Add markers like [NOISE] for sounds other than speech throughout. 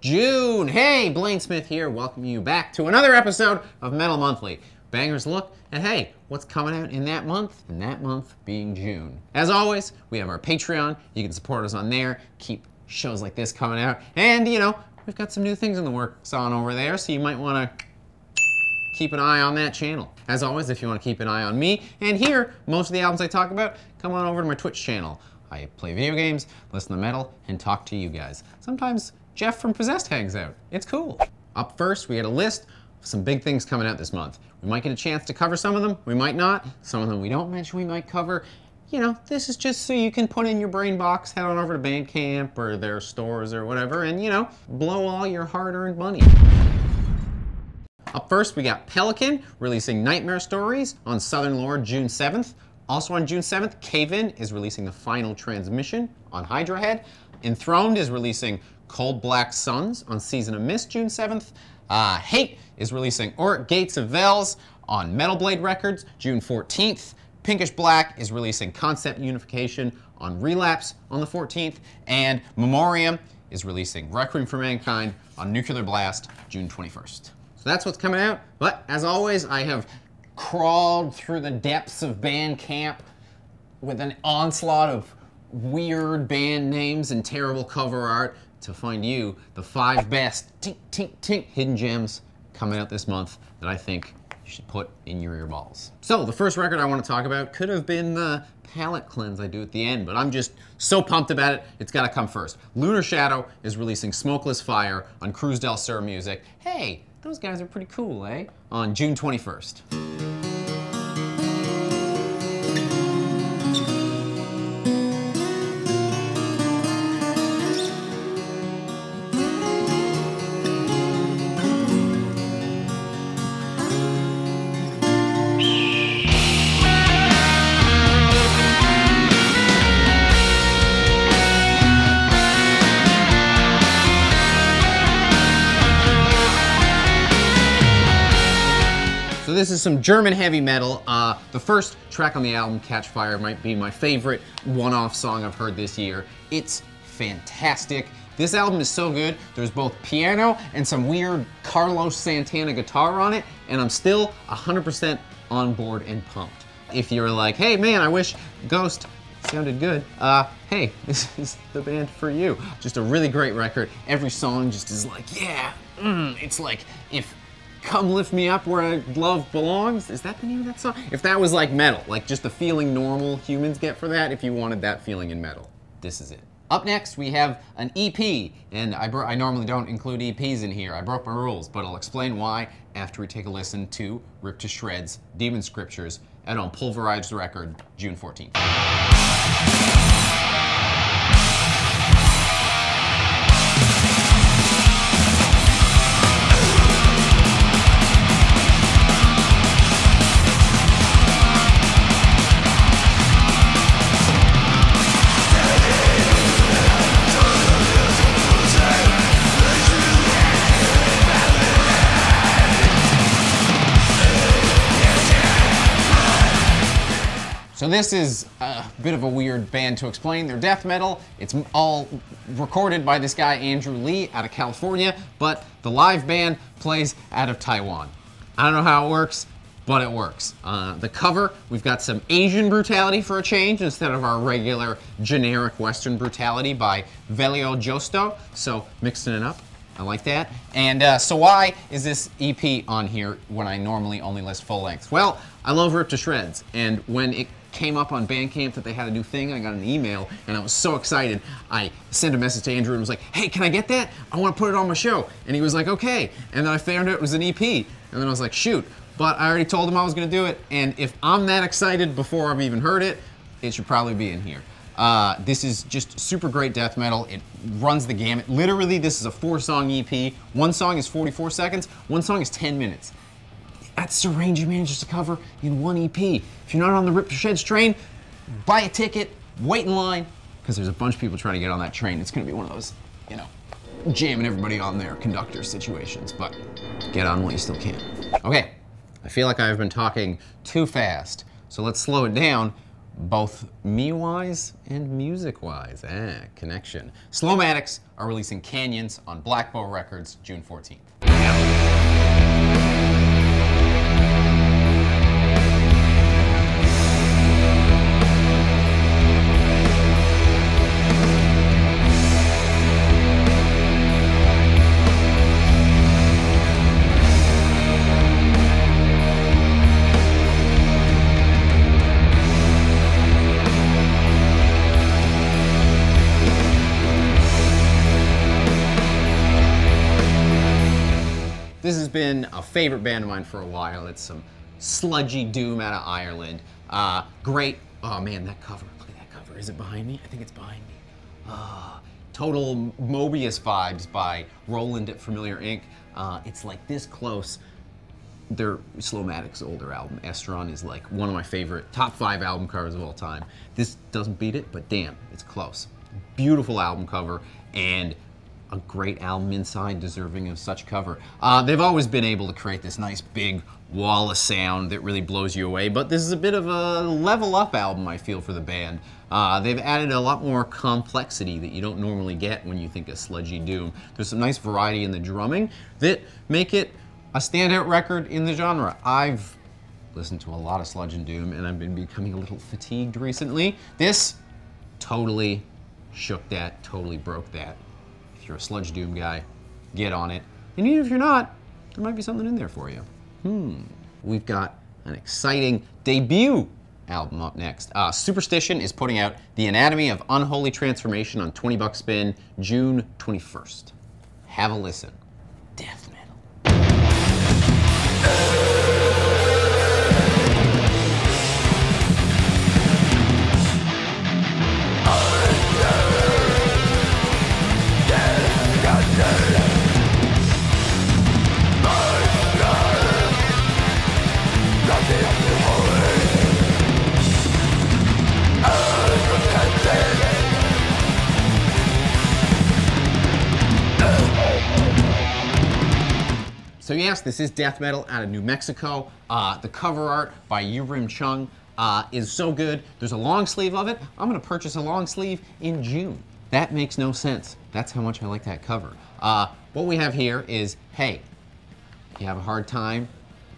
June. Hey, Blayne Smith here. Welcome you back to another episode of Metal Monthly. Bangers look at hey, what's coming out in that month? And that month being June. As always, we have our Patreon. You can support us on there. Keep shows like this coming out. And you know, we've got some new things in the works on over there, so you might want to keep an eye on that channel. As always, if you want to keep an eye on me and hear most of the albums I talk about, come on over to my Twitch channel. I play video games, listen to metal, and talk to you guys. Sometimes Jeff from Possessed hangs out. It's cool. Up first, we had a list of some big things coming out this month. We might get a chance to cover some of them, we might not. Some of them we don't mention we might cover. You know, this is just so you can put in your brain box, head on over to Bandcamp or their stores or whatever, and you know, blow all your hard-earned money. Up first, we got Pelican releasing Nightmare Stories on Southern Lord June 7th. Also on June 7th, Cave In is releasing the final transmission on Hydra Head. Enthroned is releasing Cold Black Suns on Season of Mist June 7th. Uh, Hate is releasing Auric Gates of Veles on Metal Blade Records June 14th. Pinkish Black is releasing Concept Unification on Relapse on the 14th. And Memoriam is releasing Requiem for Mankind on Nuclear Blast June 21st. So that's what's coming out. But as always, I have crawled through the depths of Bandcamp with an onslaught of weird band names and terrible cover art to find you the five best tink tink tink hidden gems coming out this month that I think you should put in your earballs. So the first record I want to talk about could have been the palette cleanse I do at the end, but I'm just so pumped about it, it's got to come first. Lunar Shadow is releasing Smokeless Fire on Cruz del Sur Music. Hey, those guys are pretty cool, eh? On June 21st. This is some German heavy metal. Uh, the first track on the album, Catch Fire, might be my favorite one-off song I've heard this year. It's fantastic. This album is so good. There's both piano and some weird Carlos Santana guitar on it, and I'm still 100% on board and pumped. If you're like, hey man, I wish Ghost sounded good, uh, hey, [LAUGHS] this is the band for you. Just a really great record. Every song just is like, yeah, mm, it's like if Come Lift Me Up Where Love Belongs. Is that the name of that song? If that was like metal, like just the feeling normal humans get for that, if you wanted that feeling in metal, this is it. Up next, we have an EP, and I, I normally don't include EPs in here. I broke my rules, but I'll explain why after we take a listen to Ripped to Shreds, Demon Scriptures, and on Pulverized the Record, June 14th. So this is a bit of a weird band to explain. They're death metal. It's all recorded by this guy Andrew Lee out of California, but the live band plays out of Taiwan. I don't know how it works, but it works. Uh, the cover, we've got some Asian brutality for a change instead of our regular generic Western brutality by Velio Josto. So mixing it up. I like that. And uh, so why is this EP on here when I normally only list full lengths? Well, I love Ripped to Shreds, and when it came up on Bandcamp that they had a new thing, I got an email, and I was so excited. I sent a message to Andrew and was like, hey, can I get that? I want to put it on my show. And he was like, okay. And then I found out it was an EP, and then I was like, shoot. But I already told him I was going to do it, and if I'm that excited before I've even heard it, it should probably be in here. Uh, this is just super great death metal. It runs the gamut. Literally, this is a four song EP. One song is 44 seconds, one song is 10 minutes. That's the range he manages to cover in one EP. If you're not on the Ripped to Shreds train, buy a ticket, wait in line, because there's a bunch of people trying to get on that train. It's going to be one of those, you know, jamming everybody on their conductor situations, but get on while you still can. Okay, I feel like I've been talking too fast, so let's slow it down both me-wise and music-wise. Ah, connection. Slomatics are releasing Canyons on Black Records June 14th. Been a favorite band of mine for a while. It's some sludgy doom out of Ireland. Uh, great. Oh man, that cover. Look at that cover. Is it behind me? I think it's behind me. Uh, total Mobius vibes by Roland at Familiar Inc. Uh, it's like this close. Their Slomatics' older album, Estron, is like one of my favorite top five album covers of all time. This doesn't beat it, but damn, it's close. Beautiful album cover and a great album inside, deserving of such cover. Uh, they've always been able to create this nice big wall of sound that really blows you away, but this is a bit of a level up album, I feel, for the band. Uh, they've added a lot more complexity that you don't normally get when you think of sludgy doom. There's some nice variety in the drumming that make it a standout record in the genre. I've listened to a lot of sludge and doom, and I've been becoming a little fatigued recently. This totally shook that, totally broke that you're a sludge doom guy, get on it. And even if you're not, there might be something in there for you. Hmm. We've got an exciting debut album up next. Uh, Superstition is putting out The Anatomy of Unholy Transformation on 20 Buck Spin June 21st. Have a listen. Death metal. So yes, this is death metal out of New Mexico. Uh, the cover art by Yurim Chung uh, is so good. There's a long sleeve of it. I'm gonna purchase a long sleeve in June. That makes no sense. That's how much I like that cover. Uh, what we have here is, hey, you have a hard time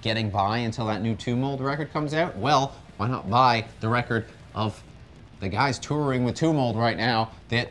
getting by until that new Tomb Mold record comes out? Well, why not buy the record of the guys touring with Tomb Mold right now that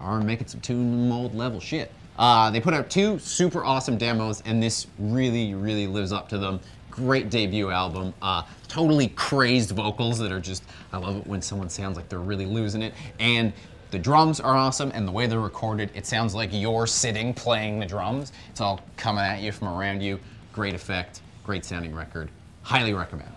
are making some Tomb Mold level shit? Uh, they put out two super awesome demos, and this really, really lives up to them. Great debut album. Uh, totally crazed vocals that are just, I love it when someone sounds like they're really losing it. And the drums are awesome, and the way they're recorded, it sounds like you're sitting playing the drums. It's all coming at you from around you. Great effect, great sounding record. Highly recommend.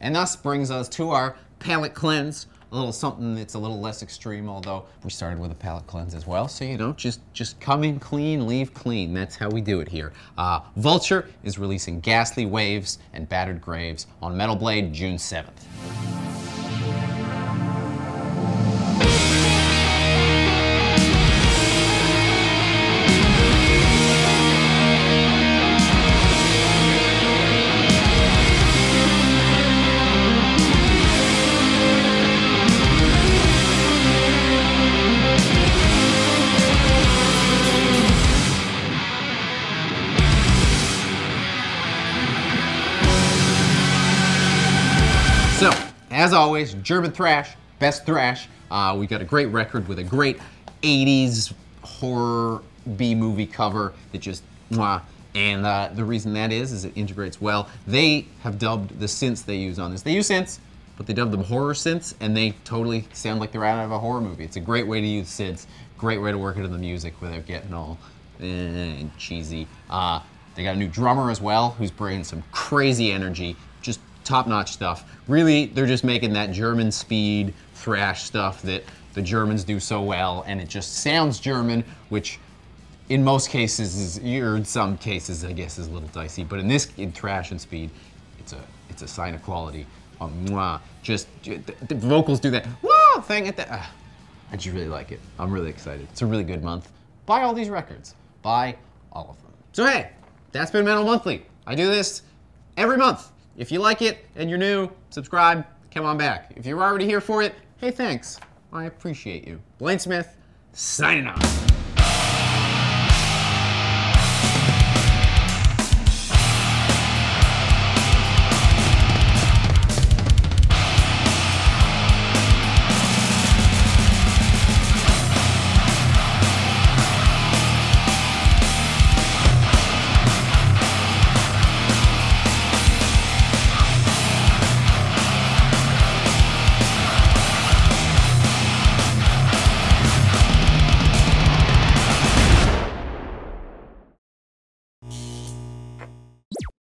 And thus brings us to our palate cleanse. A little something that's a little less extreme, although we started with a palate cleanse as well. So you know, just just come in clean, leave clean. That's how we do it here. Uh, Vulture is releasing Ghastly Waves and Battered Graves on Metal Blade June 7th. As always, German thrash, best thrash. Uh, we got a great record with a great 80s horror B movie cover that just mwah. And uh, the reason that is, is it integrates well. They have dubbed the synths they use on this. They use synths, but they dub them horror synths, and they totally sound like they're out of a horror movie. It's a great way to use synths, great way to work into the music without getting all eh, cheesy. Uh, they got a new drummer as well, who's bringing some crazy energy, top-notch stuff. Really, they're just making that German speed thrash stuff that the Germans do so well, and it just sounds German, which in most cases is, or in some cases, I guess, is a little dicey. But in this, in thrash and speed, it's a it's a sign of quality. Um, mwah. Just the, the vocals do that wow thing at the. Uh, I just really like it. I'm really excited. It's a really good month. Buy all these records. Buy all of them. So hey, that's been Metal Monthly. I do this every month. If you like it and you're new, subscribe, come on back. If you're already here for it, hey, thanks. I appreciate you. Blayne Smith, signing off.